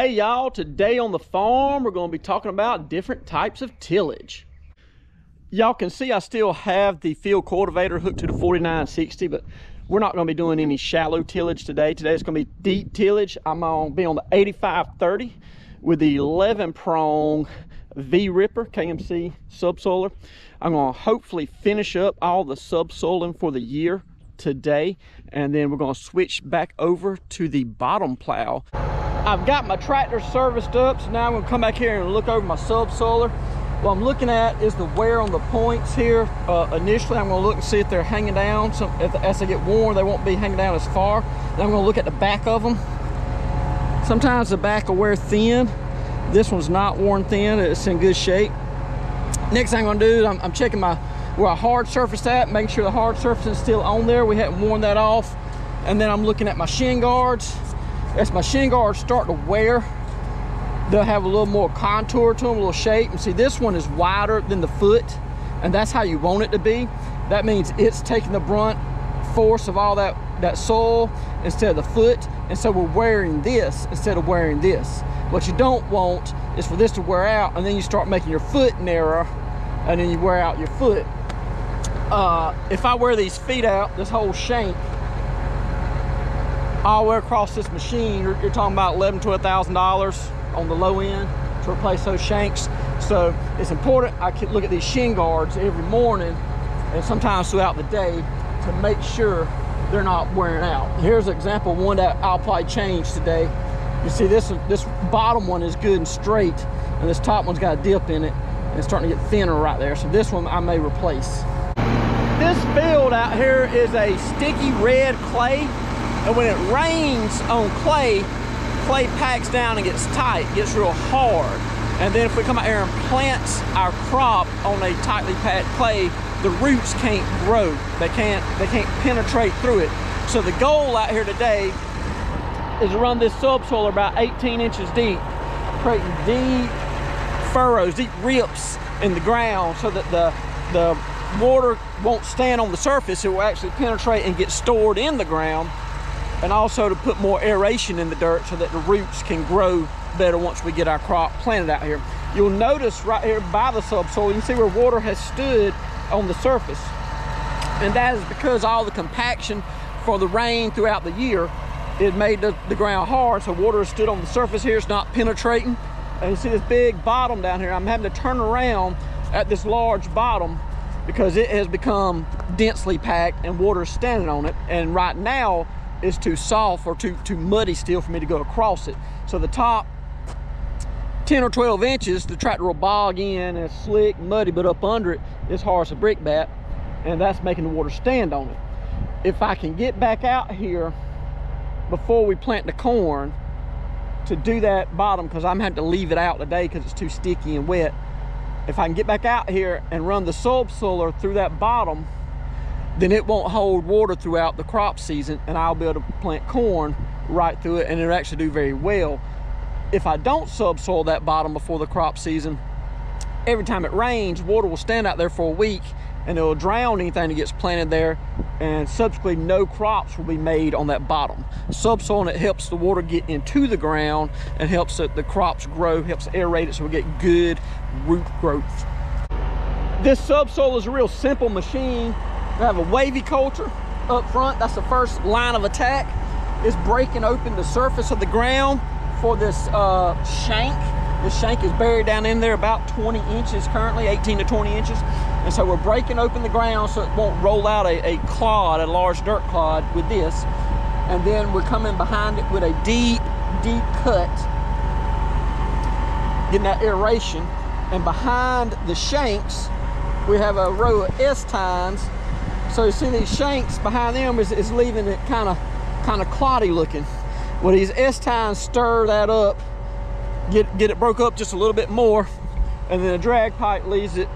Hey y'all, today on the farm we're going to be talking about different types of tillage. Y'all can see I still have the field cultivator hooked to the 4960, but we're not going to be doing any shallow tillage today. Today it's going to be deep tillage. I'm going to be on the 8530 with the 11 prong V Ripper KMC subsoiler. I'm going to hopefully finish up all the subsoiling for the year today, and then we're going to switch back over to the bottom plow. I've got my tractor serviced up, so now I'm gonna come back here and look over my subsoiler. What I'm looking at is the wear on the points here. Uh, initially, I'm gonna look and see if they're hanging down. So if, as they get worn, they won't be hanging down as far. Then I'm gonna look at the back of them. Sometimes the back will wear thin. This one's not worn thin, it's in good shape. Next thing I'm gonna do, I'm, I'm checking my where a hard surface at, making sure the hard surface is still on there. We hadn't worn that off. And then I'm looking at my shin guards as my shin guards start to wear, they'll have a little more contour to them, a little shape. And see, this one is wider than the foot, and that's how you want it to be. That means it's taking the brunt force of all that, that sole instead of the foot. And so we're wearing this instead of wearing this. What you don't want is for this to wear out and then you start making your foot narrower and then you wear out your foot. Uh, if I wear these feet out, this whole shank, all the way across this machine, you're, you're talking about thousand dollars on the low end to replace those shanks. So it's important I look at these shin guards every morning and sometimes throughout the day to make sure they're not wearing out. Here's an example one that I'll probably change today. You see this this bottom one is good and straight, and this top one's got a dip in it, and it's starting to get thinner right there. So this one I may replace. This field out here is a sticky red clay and when it rains on clay, clay packs down and gets tight, gets real hard. And then if we come out here and plant our crop on a tightly packed clay, the roots can't grow. They can't, they can't penetrate through it. So the goal out here today is to run this subsoil about 18 inches deep, creating deep furrows, deep rips in the ground so that the, the water won't stand on the surface. It will actually penetrate and get stored in the ground and also to put more aeration in the dirt so that the roots can grow better once we get our crop planted out here. You'll notice right here by the subsoil, you can see where water has stood on the surface. And that is because all the compaction for the rain throughout the year, it made the, the ground hard, so water has stood on the surface here, it's not penetrating. And you see this big bottom down here, I'm having to turn around at this large bottom because it has become densely packed and water is standing on it. And right now, is too soft or too, too muddy still for me to go across it. So the top 10 or 12 inches, the tractor will bog in and it's slick, muddy, but up under it, it is hard as a brick bat, and that's making the water stand on it. If I can get back out here before we plant the corn to do that bottom, because I'm having to leave it out today because it's too sticky and wet. If I can get back out here and run the subsoiler through that bottom, then it won't hold water throughout the crop season and I'll be able to plant corn right through it and it'll actually do very well. If I don't subsoil that bottom before the crop season, every time it rains, water will stand out there for a week and it'll drown anything that gets planted there and subsequently no crops will be made on that bottom. Subsoiling it helps the water get into the ground and helps the, the crops grow, helps aerate it so we get good root growth. This subsoil is a real simple machine we have a wavy coulter up front. That's the first line of attack. It's breaking open the surface of the ground for this uh, shank. This shank is buried down in there about 20 inches currently, 18 to 20 inches. And so we're breaking open the ground so it won't roll out a, a clod, a large dirt clod with this. And then we're coming behind it with a deep, deep cut, getting that aeration. And behind the shanks, we have a row of S-tines so you see these shanks behind them is, is leaving it kind of kind of cloddy looking. Well, these S-tines stir that up, get, get it broke up just a little bit more, and then a drag pipe leaves it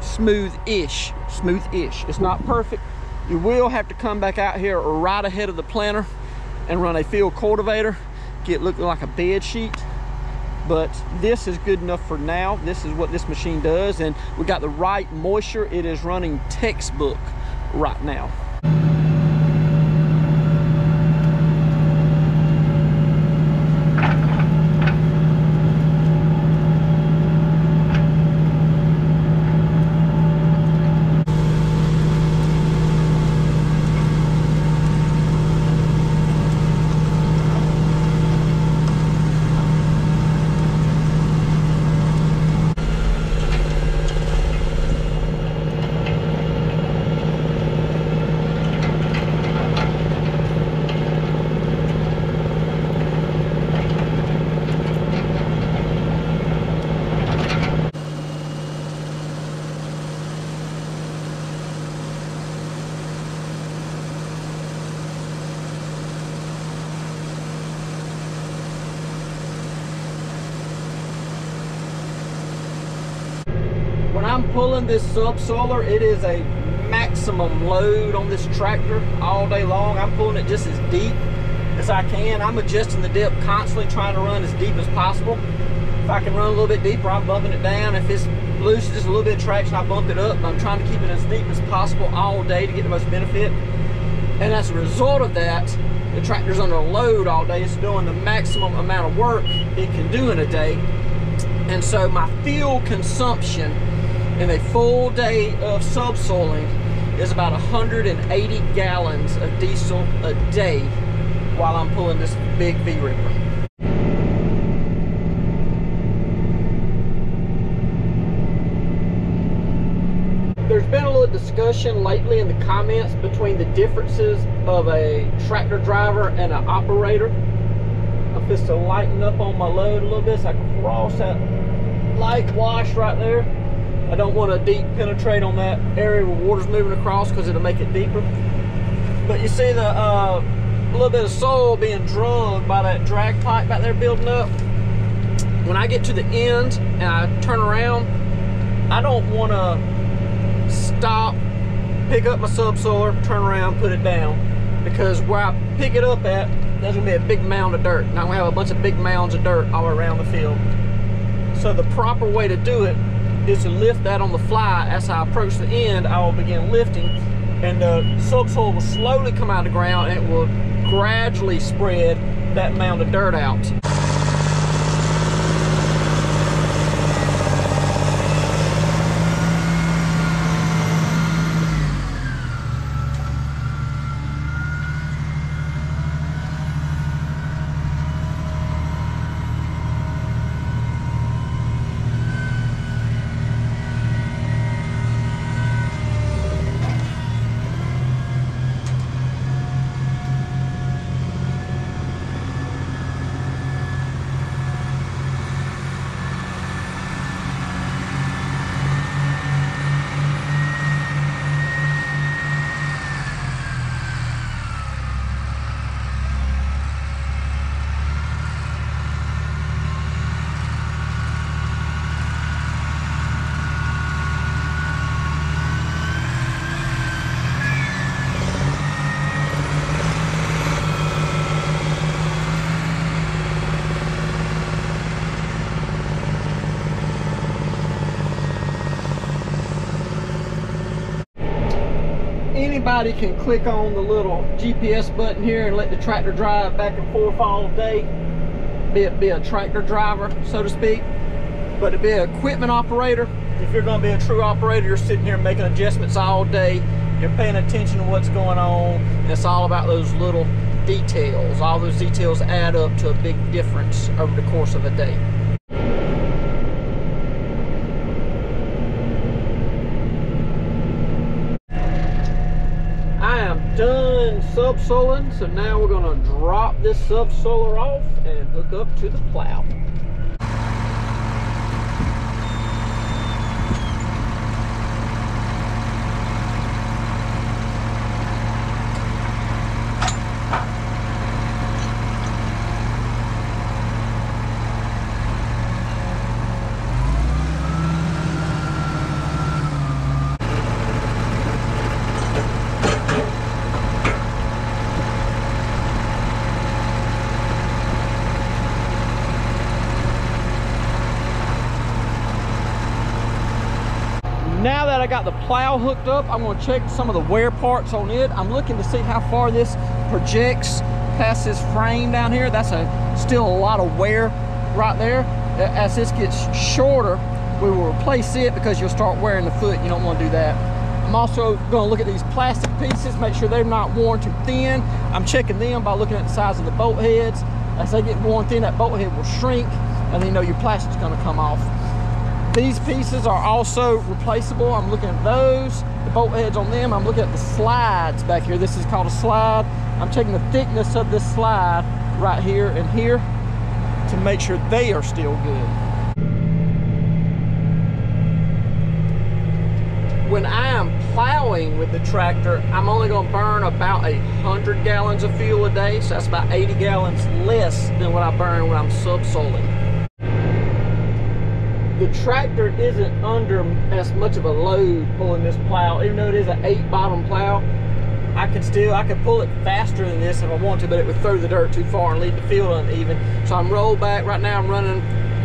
smooth-ish, smooth-ish. It's not perfect. You will have to come back out here right ahead of the planter and run a field cultivator, get looking like a bed sheet. But this is good enough for now. This is what this machine does. And we got the right moisture. It is running textbook right now. I'm pulling this subsoiler, it is a maximum load on this tractor all day long. I'm pulling it just as deep as I can. I'm adjusting the dip constantly, trying to run as deep as possible. If I can run a little bit deeper, I'm bumping it down. If it's loose, just a little bit of traction, I bump it up. I'm trying to keep it as deep as possible all day to get the most benefit. And as a result of that, the tractor's under load all day. It's doing the maximum amount of work it can do in a day. And so my fuel consumption in a full day of subsoiling is about 180 gallons of diesel a day while I'm pulling this big V-Ripper. There's been a little discussion lately in the comments between the differences of a tractor driver and an operator. I'm just to lighten up on my load a little bit so I cross that light wash right there. I don't want to deep penetrate on that area where water's moving across because it'll make it deeper. But you see the uh, little bit of soil being drugged by that drag pipe back there building up. When I get to the end and I turn around, I don't want to stop, pick up my subsoiler, turn around, put it down. Because where I pick it up at, there's gonna be a big mound of dirt. And I'm gonna have a bunch of big mounds of dirt all around the field. So the proper way to do it is to lift that on the fly. As I approach the end, I will begin lifting and the subsoil will slowly come out of the ground and it will gradually spread that mound of dirt out. Anybody can click on the little GPS button here and let the tractor drive back and forth all day. Be it be a tractor driver, so to speak. But to be an equipment operator, if you're going to be a true operator, you're sitting here making adjustments all day. You're paying attention to what's going on. And it's all about those little details. All those details add up to a big difference over the course of a day. Done subsoiling, so now we're gonna drop this subsoiler off and hook up to the plow. Now that I got the plow hooked up, I'm gonna check some of the wear parts on it. I'm looking to see how far this projects past this frame down here. That's a still a lot of wear right there. As this gets shorter, we will replace it because you'll start wearing the foot. You don't wanna do that. I'm also gonna look at these plastic pieces, make sure they're not worn too thin. I'm checking them by looking at the size of the bolt heads. As they get worn thin, that bolt head will shrink and then you know your plastic's gonna come off. These pieces are also replaceable. I'm looking at those, the bolt heads on them. I'm looking at the slides back here. This is called a slide. I'm checking the thickness of this slide right here and here to make sure they are still good. When I am plowing with the tractor, I'm only gonna burn about a 100 gallons of fuel a day, so that's about 80 gallons less than what I burn when I'm subsoiling. The tractor isn't under as much of a load pulling this plow, even though it is an eight bottom plow. I could still, I could pull it faster than this if I want to, but it would throw the dirt too far and leave the field uneven. So I'm rolled back, right now I'm running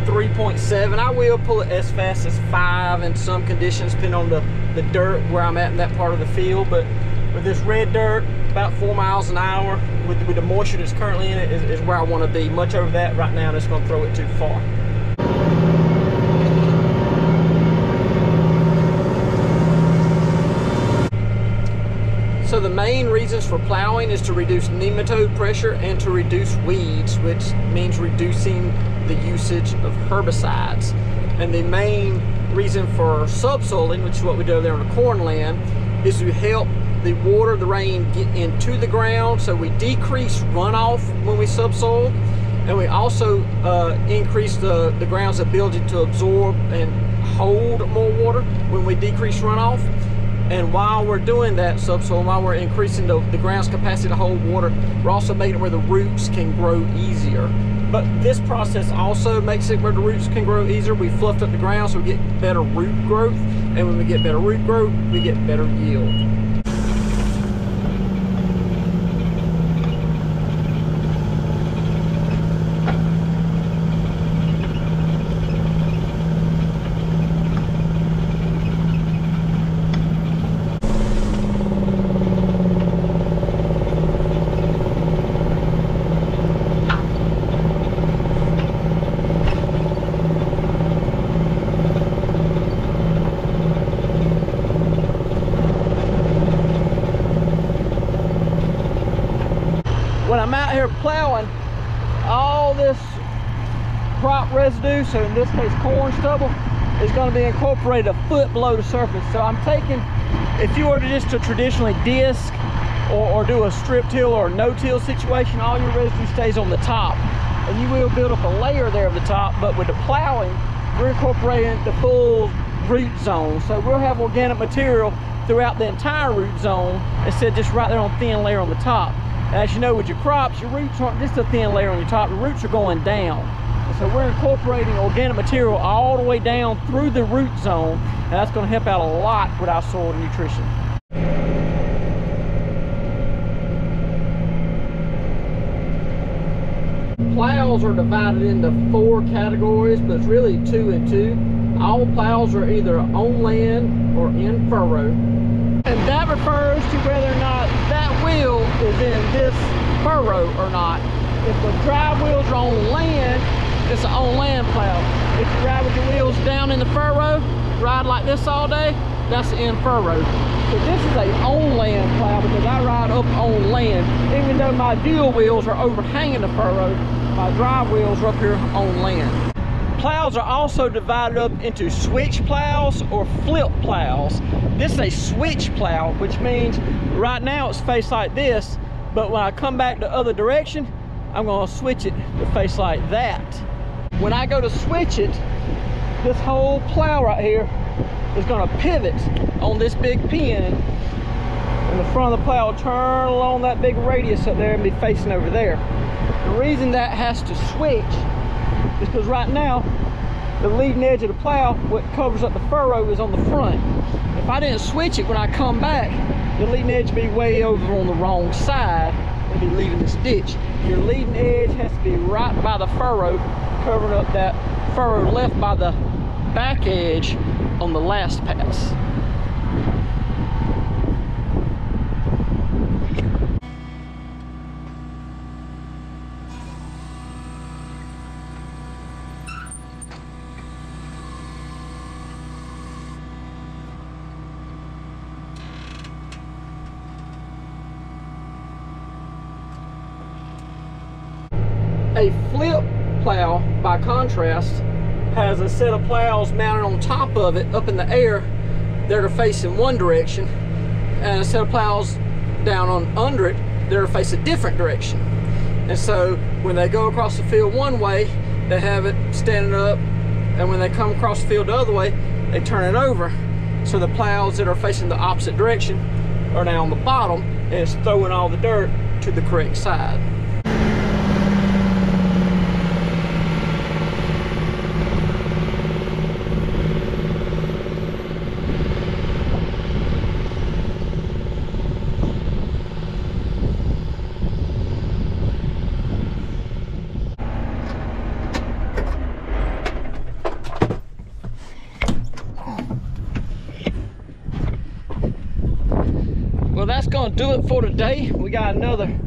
3.7. I will pull it as fast as five in some conditions, depending on the, the dirt where I'm at in that part of the field. But with this red dirt, about four miles an hour, with, with the moisture that's currently in it, is, is where I want to be. Much over that right now, and it's going to throw it too far. Main reasons for plowing is to reduce nematode pressure and to reduce weeds, which means reducing the usage of herbicides. And the main reason for subsoiling, which is what we do there on the corn land, is to help the water, the rain get into the ground. So we decrease runoff when we subsoil. And we also uh, increase the, the ground's ability to absorb and hold more water when we decrease runoff. And while we're doing that subsoil, while we're increasing the, the ground's capacity to hold water, we're also making it where the roots can grow easier. But this process also makes it where the roots can grow easier. We fluffed up the ground so we get better root growth. And when we get better root growth, we get better yield. when I'm out here plowing, all this crop residue, so in this case corn stubble, is going to be incorporated a foot below the surface. So I'm taking, if you were to just to traditionally disc or, or do a strip till or no-till situation, all your residue stays on the top. And you will build up a layer there of the top, but with the plowing, we're incorporating the full root zone. So we'll have organic material throughout the entire root zone instead of just right there on thin layer on the top. As you know, with your crops, your roots aren't just a thin layer on your top, the roots are going down. So we're incorporating organic material all the way down through the root zone, and that's gonna help out a lot with our soil nutrition. Plows are divided into four categories, but it's really two and two. All plows are either on land or in furrow. And that refers to whether or not that wheel is in this furrow or not. If the drive wheels are on land, it's an on land plow. If you ride with your wheels down in the furrow, ride like this all day, that's in furrow. So this is a on land plow because I ride up on land. Even though my dual wheels are overhanging the furrow, my drive wheels are up here on land plows are also divided up into switch plows or flip plows. This is a switch plow, which means right now it's faced like this, but when I come back the other direction, I'm gonna switch it to face like that. When I go to switch it, this whole plow right here is gonna pivot on this big pin. And the front of the plow will turn along that big radius up there and be facing over there. The reason that has to switch is because right now the leading edge of the plow what covers up the furrow is on the front. If i didn't switch it when i come back the leading edge would be way over on the wrong side and be leaving this ditch your leading edge has to be right by the furrow covering up that furrow left by the back edge on the last pass. A flip plow, by contrast, has a set of plows mounted on top of it up in the air that are facing one direction and a set of plows down on under it that are facing a different direction. And so when they go across the field one way, they have it standing up and when they come across the field the other way, they turn it over. So the plows that are facing the opposite direction are now on the bottom and it's throwing all the dirt to the correct side. gonna do it for today. We got another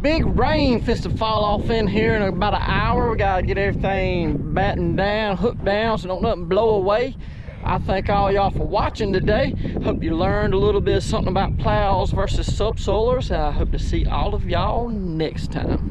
big rain fist to fall off in here in about an hour. We gotta get everything battened down, hooked down, so don't nothing blow away. I thank all y'all for watching today. Hope you learned a little bit of something about plows versus subsoilers. I hope to see all of y'all next time.